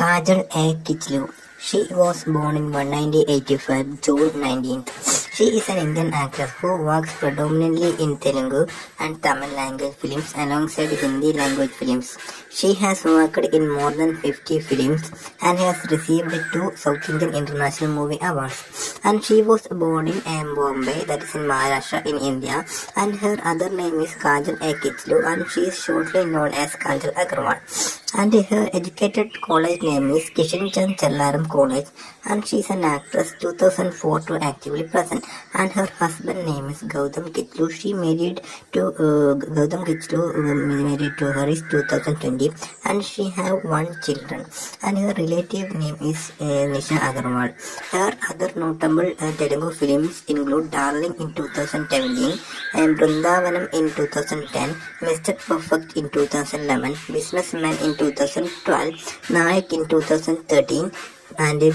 Kajal A. Kichlu. She was born in 1985, June 19th. She is an Indian actress who works predominantly in Telugu and Tamil language films alongside Hindi language films. She has worked in more than 50 films and has received two South Indian International Movie Awards. And she was born in um, Bombay, that is in Maharashtra in India. And her other name is Kajal A. Kichlu and she is shortly known as Kajal Agarwal. And her educated college name is Kishinchand Chellaram College and she is an actress 2004 to actively present and her husband name is Gautam Kichlu. She married to uh, Gautam uh, married to her is 2020 and she have one children and her relative name is uh, Nisha Agarwal. Her other notable uh, Telugu films include Darling in 2017 and Brindavanam in 2010, Mr. Perfect in 2011, Businessman in 2012, Nayak in 2013 and uh,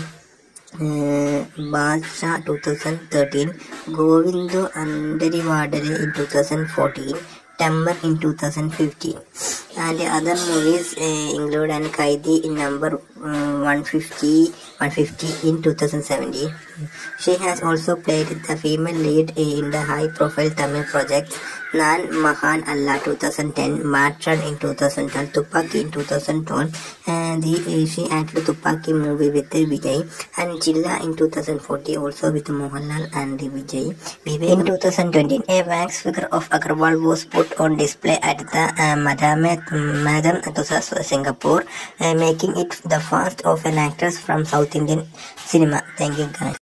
Baadshah 2013, Govindu Andarivadare in 2014, Temper in 2015. And the other movies uh, include an Khaidi in number 150, 150 in 2017. She has also played the female lead in the high-profile Tamil projects Naan Mahaan Alla 2010, Matran in 2012, Thuppakki in 2012, and the, she acted Thuppakki movie with Vijay, and Jilla in 2014 also with Mohanlal and Vijay. In 2020, a wax figure of Agarwal was put on display at the uh, Madame, Madame Tussauds Singapore, uh, making it the first of an actress from South Indian cinema. Thank you guys.